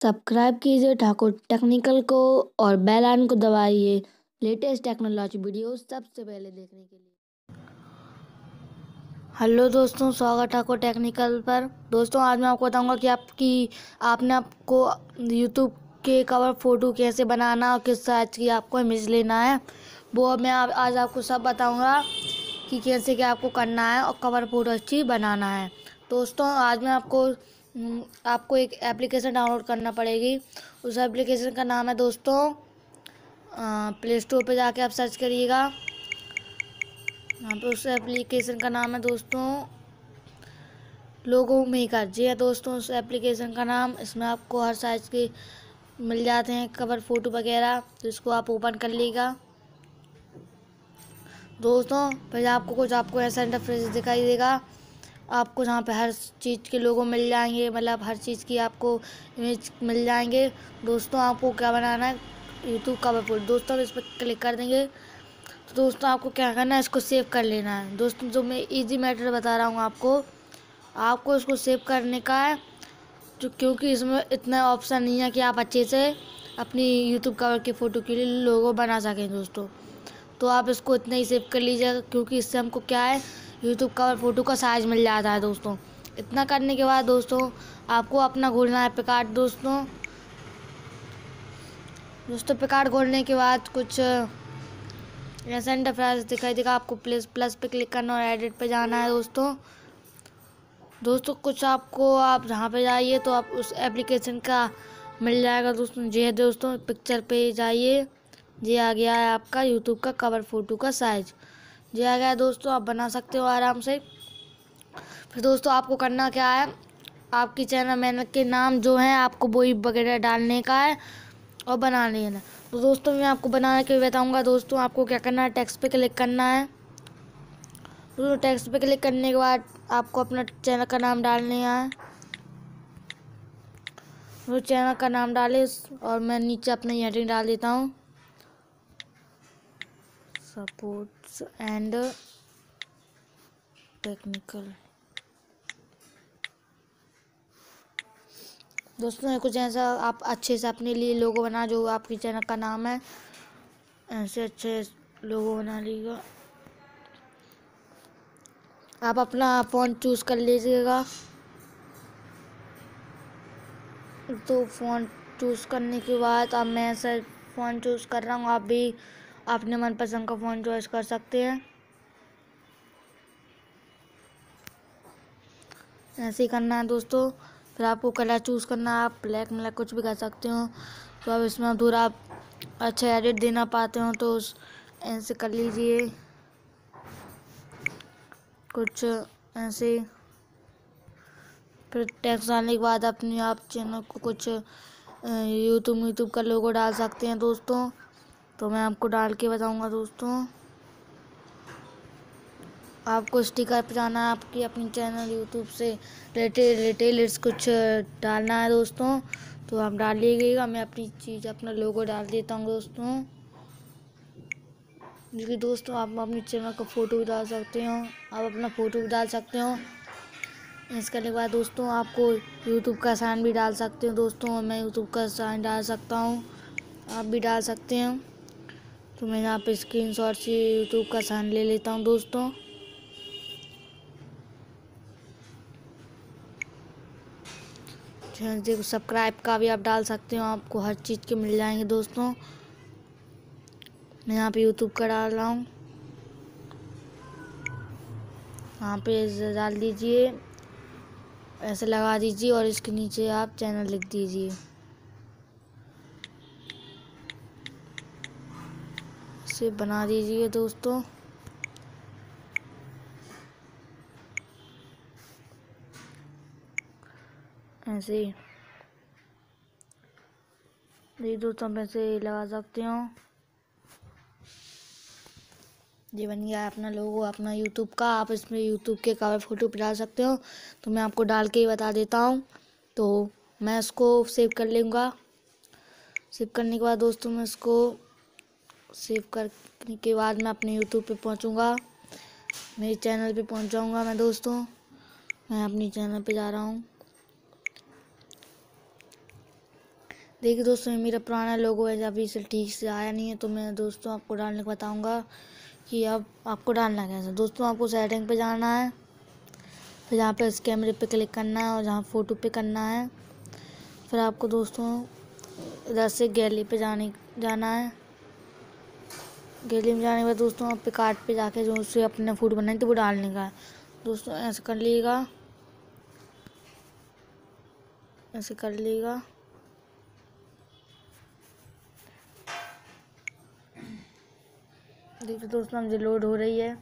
Subscribe कीजिए Thakur technical को और बेल आइकन को दबाइए। लेटेस्ट टेक्नोलॉजी वीडियो सबसे पहले देखने के लिए। हेलो दोस्तों, स्वागत ठाकुर टेक्निकल पर। दोस्तों, आज मैं आपको बताऊँगा कि आपकी, आपने आपको यूट्यूब के कवर फ़ोटो कैसे बनाना और किस साइज़ की आपको इमेज लेना है, वो मैं आज आपको सब बताऊँगा कि कैसे क्या आपको करना है और कवर फ़ोटो अच्छी बनाना है। दोस्तों, आज मैं आपको आपको एक एप्लीकेशन डाउनलोड करना पड़ेगी। उस एप्लीकेशन का नाम है दोस्तों प्ले स्टोर पर जाके आप सर्च करिएगा। उस एप्लीकेशन का नाम है दोस्तों, लोगों में ही कर। जी है दोस्तों, उस एप्लीकेशन का नाम, इसमें आपको हर साइज़ के मिल जाते हैं कवर फ़ोटो वगैरह तो इसको आप ओपन कर लीजिएगा। दोस्तों फिर आपको कुछ आपको ऐसा इंटरफेस दिखाई देगा। आपको जहाँ पे हर चीज़ के लोगो मिल जाएँगे मतलब हर चीज़ की आपको इमेज मिल जाएँगे। दोस्तों, आपको क्या बनाना है? यूट्यूब का वेब दोस्तों इस पर क्लिक कर देंगे। तो दोस्तों, आपको क्या करना है? इसको सेव कर लेना है। दोस्तों, जो मैं इजी मैटर बता रहा हूँ आपको आपको इसको सेव करने का है। जो क्योंकि इसमें इतना ऑप्शन नहीं है कि आप अच्छे से अपनी यूट्यूब कवर की फ़ोटो के लिए लोगो बना सकें, दोस्तों। तो आप इसको इतना ही सेव कर लीजिएगा, क्योंकि इससे हमको क्या है? यूट्यूब का फ़ोटो का साइज़ मिल जाता है दोस्तों। इतना करने के बाद दोस्तों, आपको अपना घोलना है पिकार्ड दोस्तों। दोस्तों पिकार्ड घोलने के बाद कुछ ऐसा इंटरफेस दिखाई देगा आपको। प्लस प्लस पे क्लिक करना और एडिट पे जाना है दोस्तों। दोस्तों, कुछ आपको, आप जहाँ पे जाइए तो आप उस एप्लीकेशन का मिल जाएगा दोस्तों। जी दोस्तों पिक्चर पे जाइए। जी आ गया है आपका यूट्यूब का कवर फ़ोटो का साइज़ आ गया दोस्तों, आप बना सकते हो आराम से। फिर दोस्तों, आपको करना क्या है? आपकी चैनल मेहनत के नाम जो हैं, आपको वही वगैरह डालने का है और बना लेना तो दोस्तों, मैं आपको बनाने के बताऊँगा। दोस्तों, आपको क्या करना है? टेक्स्ट पे क्लिक करना है। दोस्तों टेक्स्ट पे क्लिक करने के बाद आपको अपना चैनल का नाम डालने है। तो चैनल का नाम डाले और मैं नीचे अपना हेडिंग डाल देता हूँ। सपोर्ट्स एंड टेक्निकल दोस्तों, कुछ ऐसा आप अच्छे से अपने लिए लोगो बना जो आपकी चैनल का नाम है, ऐसे अच्छे लोगो बना लीजिएगा। आप अपना फ़ोन चूज़ कर लीजिएगा। तो फ़ोन चूज़ करने के बाद अब मैं ऐसा फ़ोन चूज़ कर रहा हूँ, आप भी अपने मनपसंद का फ़ोन चॉइस कर सकते हैं। ऐसे ही करना है दोस्तों। फिर आपको कलर चूज़ करना है, आप ब्लैक ब्लैक कुछ भी कर सकते हो। तो अब इसमें थोड़ा आप अच्छा एडिट देना पाते हो तो उस ऐसे कर लीजिए। कुछ ऐसे फिर टैक्स डालने के बाद अपने आप चैनल को कुछ यूट्यूब यूट्यूब का लोगो डाल सकते हैं दोस्तों। तो मैं आपको डाल के बताऊँगा दोस्तों। आपको स्टिकर पर जाना है आपकी, अपनी चैनल यूट्यूब से रिलेटेड रिलेटेड कुछ डालना है दोस्तों। तो आप डाल लीजिएगा, मैं अपनी चीज़, अपना लोगो डाल देता हूँ दोस्तों। जी दोस्तों आप अपनी चैनल का फ़ोटो भी डाल सकते हो, आप अपना फ़ोटो भी डाल सकते हो। इसके करने के बाद दोस्तों आपको यूट्यूब का साइन भी डाल सकते हो दोस्तों, मैं यूट्यूब का साइन डाल सकता हूँ, आप भी डाल सकते हैं। तो मैं यहाँ पे स्क्रीन शॉट से यूट्यूब का साइन ले लेता हूँ दोस्तों। देखो सब्सक्राइब का भी आप डाल सकते हो, आपको हर चीज़ के मिल जाएँगे दोस्तों। मैं यहाँ पे यूट्यूब का डाल रहा हूँ। यहाँ पे डाल दीजिए, ऐसे लगा दीजिए और इसके नीचे आप चैनल लिख दीजिए। से बना दीजिए दोस्तों। ऐसे ये दोस्तों ऐसे लगा सकते हो। ये बन गया अपना लोगो अपना यूट्यूब का। आप इसमें यूट्यूब के कवर फ़ोटो पे डाल सकते हो। तो मैं आपको डाल के ही बता देता हूँ। तो मैं इसको सेव कर लूँगा। सेव करने के बाद दोस्तों, मैं इसको सेव करने के बाद मैं अपने यूट्यूब पे पहुंचूँगा। मेरे चैनल पे पहुँच जाऊँगा मैं दोस्तों। मैं अपनी चैनल पे जा रहा हूँ। देखिए दोस्तों, ये मेरा पुराना लोगो है, अभी इसे ठीक से आया नहीं है तो मैं दोस्तों आपको डालने को बताऊँगा कि अब आपको डालना कैसे दोस्तों, आपको सेटिंग पे जाना है, फिर यहाँ पे इस कैमरे पे क्लिक करना है और जहाँ फ़ोटो पे करना है। फिर आपको दोस्तों, इधर से गैलरी पे जाने, जाना है। गैलरी में जाने के बाद दोस्तों आप पे कार्ड पे जाके जो उससे अपने फ़ूड बनाए थे वो डालने का है। दोस्तों, ऐसे कर लीजिएगा ऐसे कर लीजिएगा देखिए दोस्तों मुझे लोड हो रही है।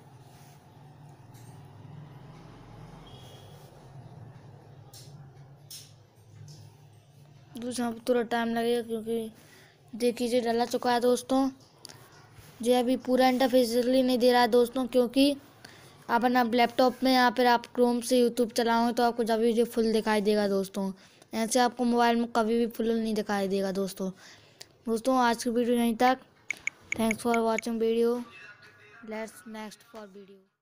दूसरा थोड़ा टाइम लगेगा क्योंकि देखिए डला चुका है दोस्तों। जो अभी पूरा इंटरफेस नहीं दे रहा है दोस्तों, क्योंकि अपन आप लैपटॉप में या फिर आप क्रोम से यूट्यूब चलाओ तो आपको जब वीडियो फुल दिखाई देगा दोस्तों। ऐसे आपको मोबाइल में कभी भी फुल नहीं दिखाई देगा दोस्तों। दोस्तों, आज की वीडियो यहीं तक। Thanks for watching video let's next for video